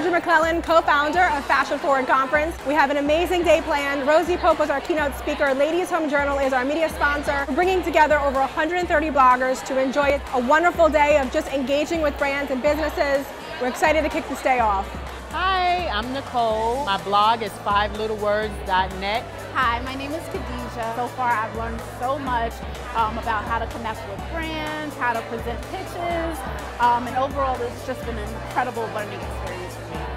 Audrey McClelland, co-founder of Fashion Forward Conference. We have an amazing day planned. Rosie Pope is our keynote speaker. Ladies Home Journal is our media sponsor. We're bringing together over 130 bloggers to enjoy a wonderful day of just engaging with brands and businesses. We're excited to kick this day off. Hi, I'm Nicole. My blog is fivelittlewordz.net. Hi, my name is Khadijah. So far, I've learned so much um, about how to connect with brands, how to present pitches, um, and overall, it's just been an incredible learning experience for me.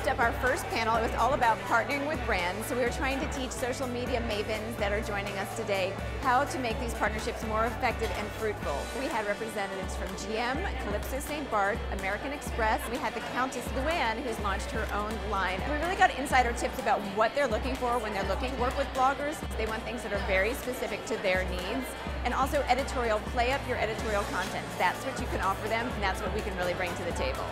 Wrapped up our first panel. It was all about partnering with brands. So we were trying to teach social media mavens that are joining us today how to make these partnerships more effective and fruitful. We had representatives from GM, Calypso St. Barth, American Express. We had the Countess Luann, who's launched her own line. We really got insider tips about what they're looking for when they're looking to work with bloggers. They want things that are very specific to their needs. And also editorial, play up your editorial content. That's what you can offer them, and that's what we can really bring to the table.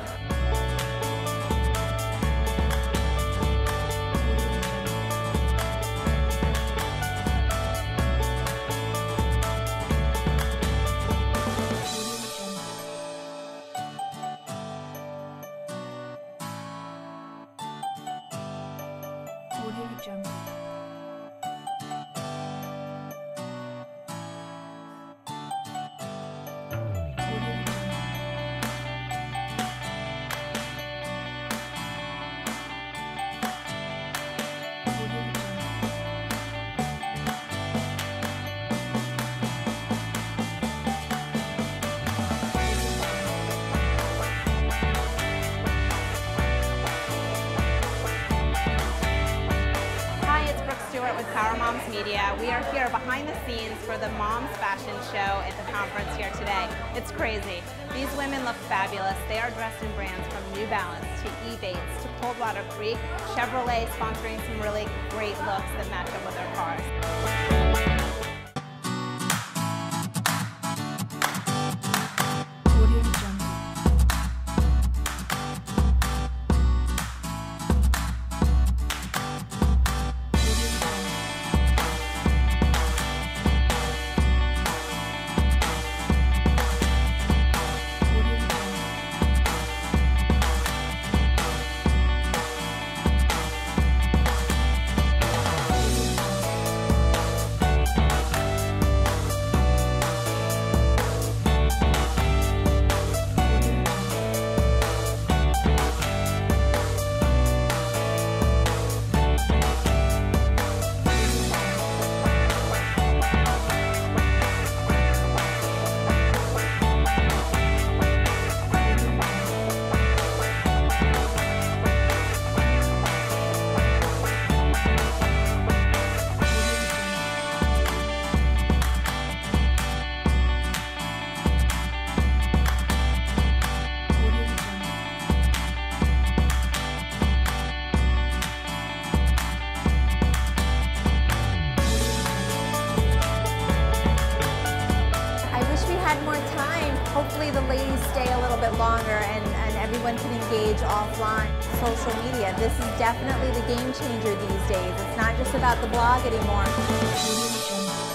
Audio Jungle. With Power Moms Media. We are here behind the scenes for the Moms Fashion Show at the conference here today. It's crazy. These women look fabulous. They are dressed in brands from New Balance to Ebates to Coldwater Creek, Chevrolet sponsoring some really great looks that match up with their cars. Stay a little bit longer and, and everyone can engage offline. Social media, this is definitely the game changer these days. It's not just about the blog anymore.